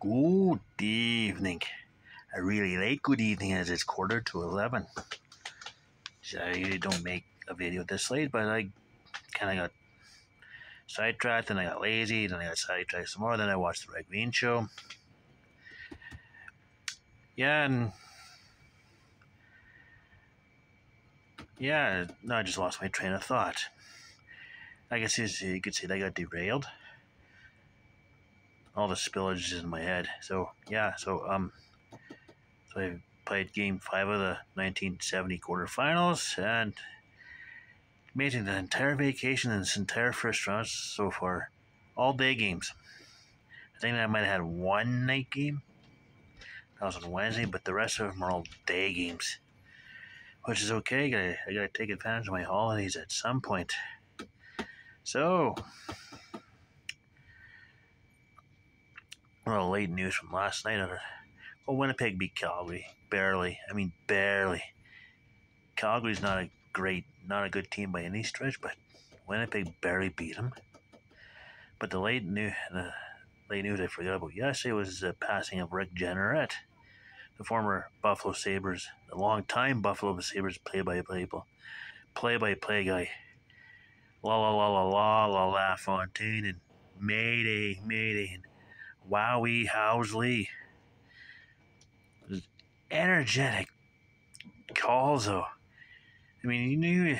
Good evening. A really late good evening as it's quarter to 11. So I usually don't make a video this late, but I kind of got sidetracked and I got lazy, then I got sidetracked some more, then I watched the Red Green show. Yeah, and yeah, no, I just lost my train of thought. I guess you could say I got derailed all the spillage is in my head. So yeah, so um, so I played Game Five of the 1970 quarterfinals, and amazing the entire vacation and this entire first round so far, all day games. I think I might have had one night game. That was on Wednesday, but the rest of them are all day games, which is okay. I gotta, I gotta take advantage of my holidays at some point. So, well, late news from last night. Well, Winnipeg beat Calgary barely. I mean, barely. Calgary's not a great, not a good team by any stretch, but Winnipeg barely beat them. But the late news, the late news I forgot about yesterday was the passing of Rick Jeanneret, the former Buffalo Sabres, the long-time Buffalo Sabres play-by-play play-by-play guy. La la la la la la La Fontaine and Mayday Mayday and Wowie Housley. Energetic calls though. I mean, he knew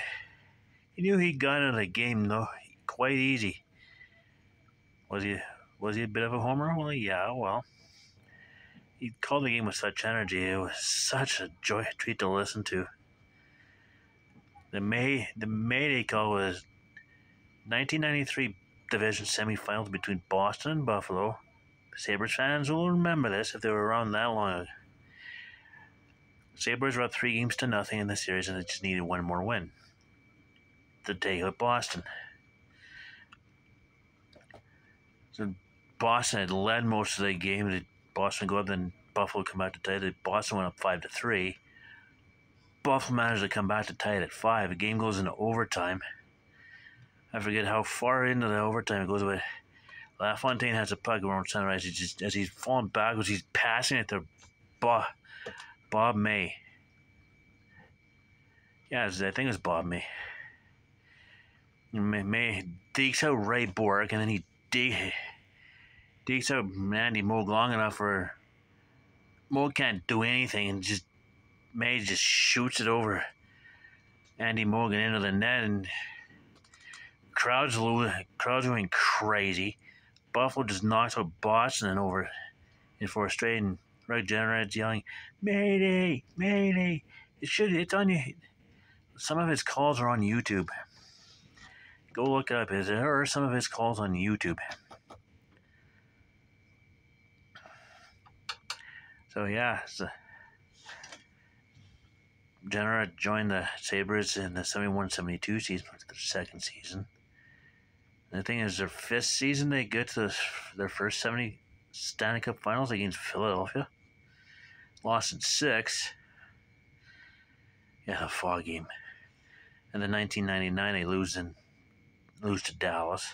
he knew he got out of the game though quite easy. Was he was he a bit of a homer? Well, yeah. Well, he called the game with such energy. It was such a joy treat to listen to. The May the Mayday call was 1993 division semifinals between Boston and Buffalo. Sabres fans will remember this if they were around that long. Sabres were up three games to nothing in the series and they just needed one more win to take out Boston. So Boston had led most of the game. Boston go up, then Buffalo come back to tie it. Boston went up five to three. Buffalo managed to come back to tie it at five. The game goes into overtime. I forget how far into the overtime it goes, but LaFontaine has a puck around center as he's, just, as he's falling backwards. He's passing it to Bob, Bob May. Yeah, I think it's Bob May. May, May digs out Ray Bourque, and then he dig, digs out Andy Moog long enough for Moog can't do anything, and just May just shoots it over Andy Morgan into the net, and crowds crowds going crazy. Buffalo just knocks out Boston over in for a straight, and Rick Jeanneret's yelling, "Mayday, Mayday!" It should. It's on you. Some of his calls are on YouTube. Go look it up. Is there are some of his calls on YouTube? So yeah, so Jeanneret joined the Sabres in the 71-72 season, the second season. The thing is, their fifth season, they get to their first 70 Stanley Cup finals against Philadelphia. Lost in six. Yeah, the fog game. And then 1999, they lose in lose to Dallas.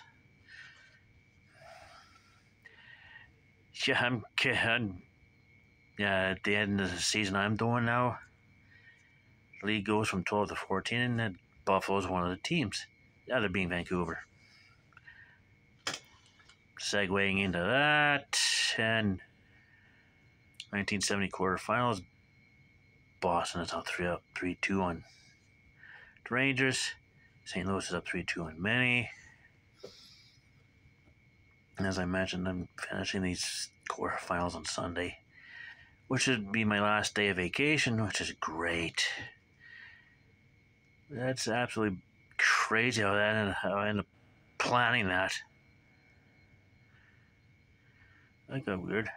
Yeah, I'm, I'm yeah, at the end of the season I'm doing now, league goes from 12 to 14, and then Buffalo's one of the teams. The other being Vancouver segueing into that, and 1970 quarterfinals, Boston is up 3 up 3 2 on the Rangers. St. Louis is up 3 2 on many. And as I mentioned, I'm finishing these quarterfinals on Sunday, which would be my last day of vacation, which is great. That's absolutely crazy how that how I ended up planning that. That got weird.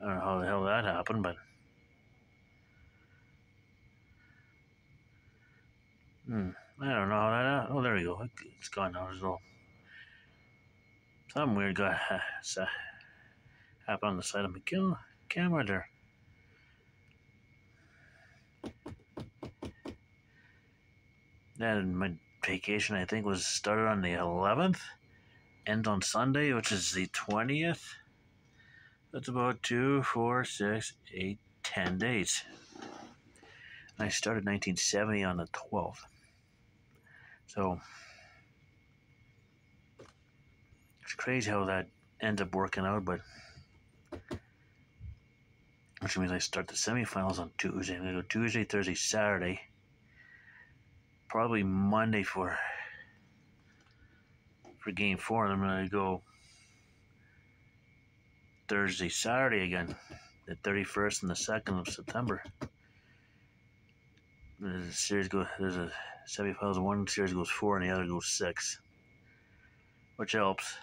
I don't know how the hell that happened, but. Hmm. I don't know how that. Oh, there we go. It's gone now. There's all. Something weird got uh, happened on the side of my camera there. My vacation, I think, was started on the 11th, end on Sunday, which is the 20th. That's about two, four, six, eight, ten days. I started 1970 on the 12th. So it's crazy how that ends up working out, but which means I start the semifinals on Tuesday. I'm gonna go Tuesday, Thursday, Saturday. Probably Monday for for game four, and I'm gonna go Thursday, Saturday again, the 31st and the 2nd of September. There's a series go. There's a semifinals. One series goes four, and the other goes six, which helps.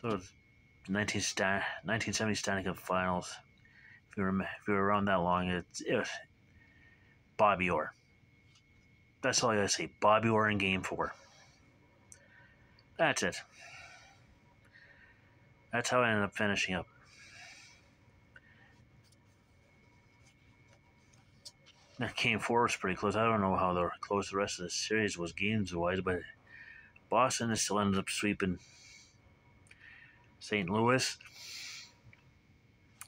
So, 19 Stan- 1970 Stanley Cup Finals. If you were if you were around that long, it's it was Bobby Orr. That's all I gotta say. Bobby Orr in Game Four. That's it. That's how I ended up finishing up. That game four was pretty close. I don't know how the close the rest of the series was games wise, but Boston still ended up sweeping St. Louis.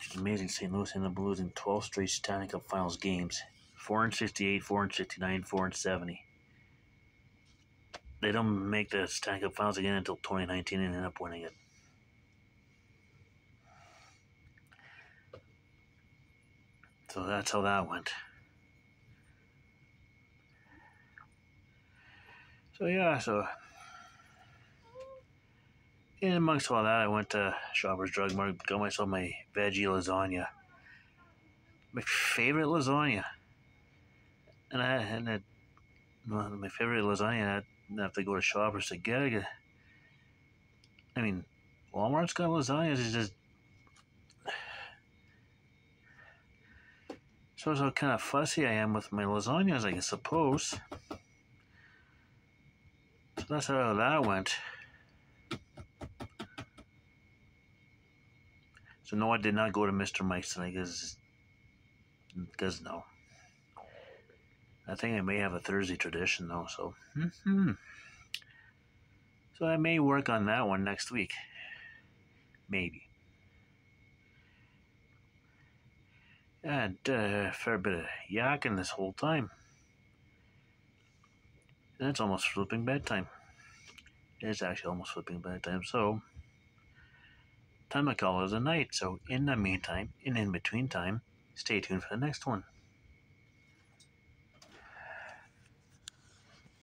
It's amazing. St. Louis ended up losing 12 straight Stanley Cup Finals games 4 and 68, 4 and 69, 4 and 70. They don't make the Stanley Cup Finals again until 2019 and end up winning it. So that's how that went. So yeah, so in amongst all that, I went to Shoppers Drug Mart, got myself my veggie lasagna, my favorite lasagna, and I and it, well, my favorite lasagna. I have to go to Shoppers to get it. I mean, Walmart's got lasagnas. It's just shows how kind of fussy I am with my lasagnas, I suppose. So that's how that went. So no, I did not go to Mr. Mike's tonight because, because no. I think I may have a Thursday tradition though, so. Mm-hmm. So I may work on that one next week. Maybe. And uh, a fair bit of yakking this whole time. And it's almost flipping bedtime. It's actually almost flipping bedtime, so time to call it a night. So in the meantime, in in between time, stay tuned for the next one.